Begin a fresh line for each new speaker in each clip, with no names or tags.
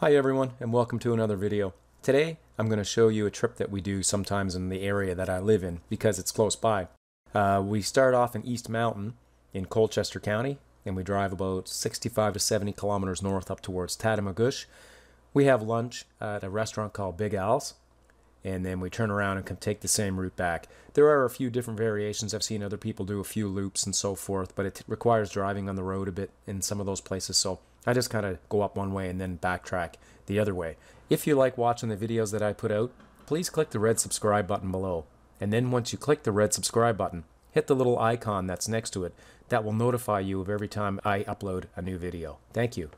Hi everyone and welcome to another video. Today I'm going to show you a trip that we do sometimes in the area that I live in because it's close by. Uh, we start off in East Mountain in Colchester County and we drive about 65 to 70 kilometers north up towards Tatamagouche. We have lunch at a restaurant called Big Al's and then we turn around and take the same route back. There are a few different variations. I've seen other people do a few loops and so forth, but it requires driving on the road a bit in some of those places. So I just kind of go up one way and then backtrack the other way. If you like watching the videos that I put out, please click the red subscribe button below. And then once you click the red subscribe button, hit the little icon that's next to it. That will notify you of every time I upload a new video. Thank you.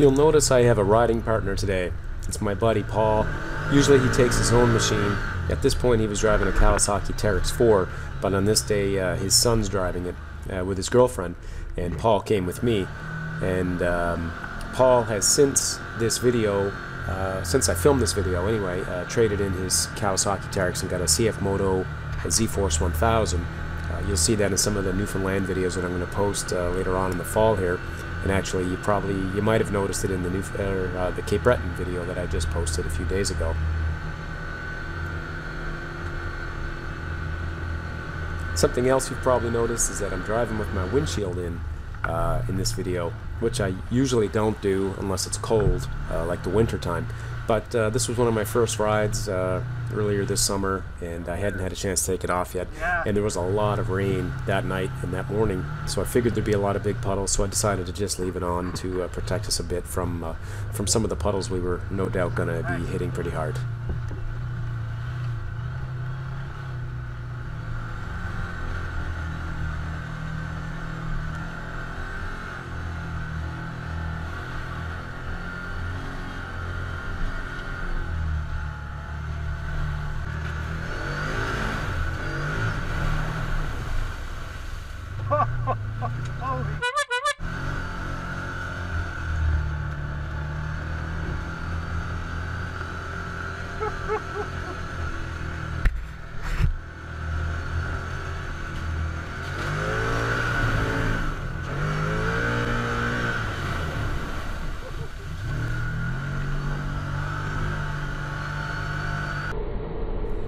You'll notice I have a riding partner today. It's my buddy Paul. Usually he takes his own machine. At this point he was driving a Kawasaki Teryx 4, but on this day uh, his son's driving it uh, with his girlfriend, and Paul came with me. And um, Paul has since this video, uh, since I filmed this video anyway, uh, traded in his Kawasaki Teryx and got a CF Moto Z-Force 1000. Uh, you'll see that in some of the Newfoundland videos that I'm going to post uh, later on in the fall here. And actually, you probably you might have noticed it in the new uh, the Cape Breton video that I just posted a few days ago. Something else you've probably noticed is that I'm driving with my windshield in uh, in this video, which I usually don't do unless it's cold, uh, like the winter time. But uh, this was one of my first rides uh, earlier this summer, and I hadn't had a chance to take it off yet.
Yeah.
And there was a lot of rain that night and that morning, so I figured there'd be a lot of big puddles. So I decided to just leave it on to uh, protect us a bit from uh, from some of the puddles we were no doubt going to be hitting pretty hard.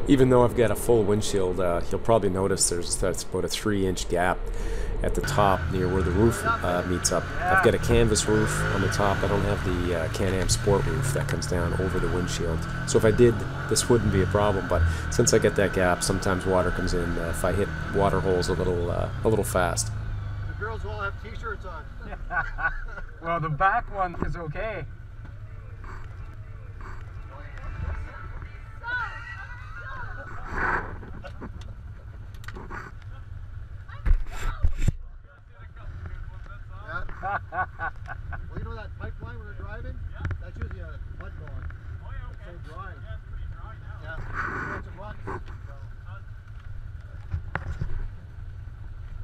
Even though I've got a full windshield, uh, you'll probably notice there's that's about a three-inch gap at the top near where the roof uh, meets up. I've got a canvas roof on the top. I don't have the uh, Can-Am Sport roof that comes down over the windshield. So if I did, this wouldn't be a problem. But since I get that gap, sometimes water comes in uh, if I hit water holes a little uh, a little fast.
The girls all have t-shirts on.
Well, the back one is okay.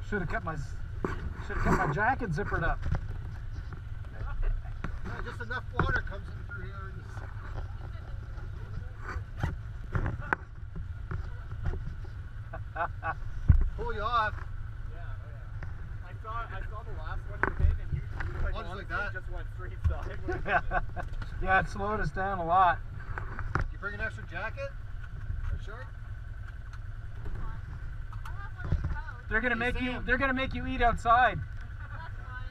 Should have kept my should have kept my jacket zippered up.
Yeah, just enough water comes in through here. And. Pull you off.
Oh, I saw, I saw the last one you did, and you, you like,
Oh, just like that?
just went straight sideways.
yeah, it slowed us down a lot.
You bring an extra jacket? Or shirt?
They're gonna
Hey,
make you they're gonna make you eat outside.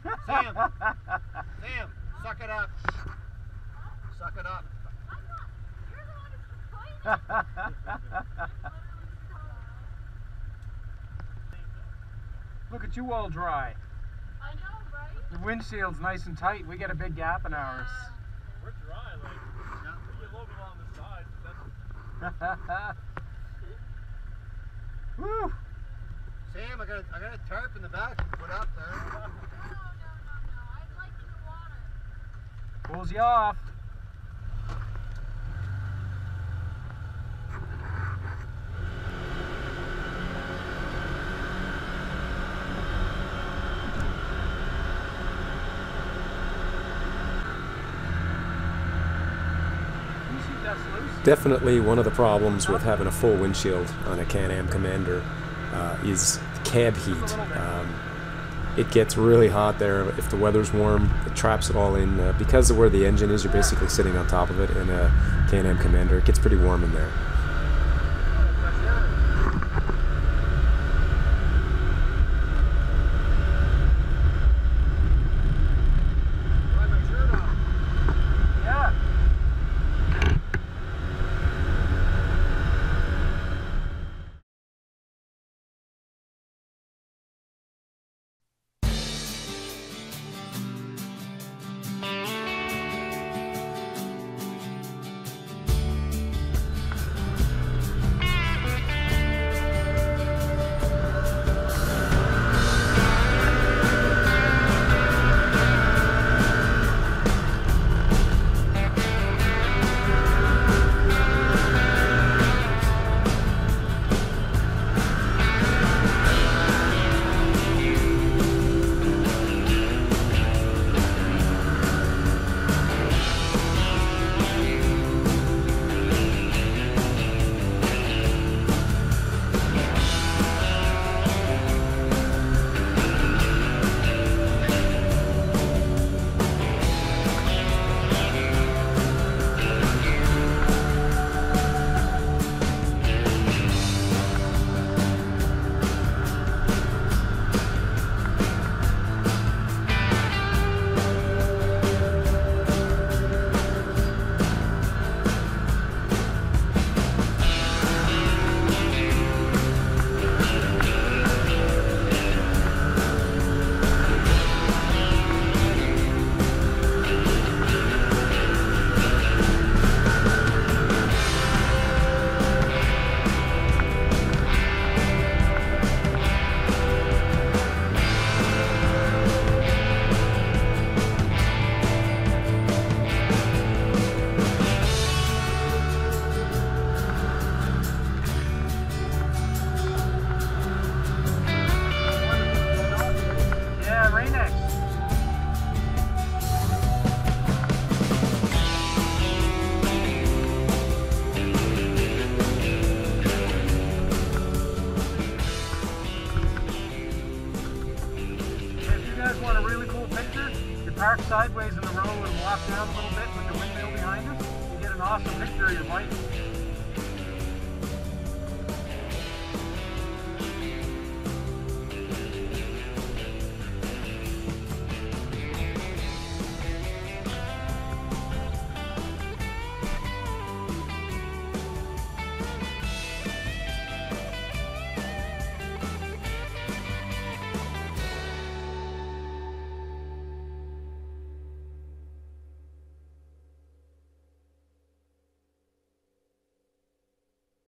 Sam. Sam, suck it up. Suck it up.
Look at you all dry.
I know, right?
The windshield's nice and tight. We got a big gap in ours.
We're dry, like, maybe a little bit on the side. but That's,
Woo!
Sam, I got a, I got a tarp in the back you put up there.
No, no, no, no. Like the.
Pulls you off. You see that's loose?
Definitely one of the problems with having a full windshield on a Can-Am Commander uh, is cab heat. Um, it gets really hot there. If the weather's warm, it traps it all in. Uh, because of where the engine is, you're basically sitting on top of it in a Can-Am Commander. It gets pretty warm in there.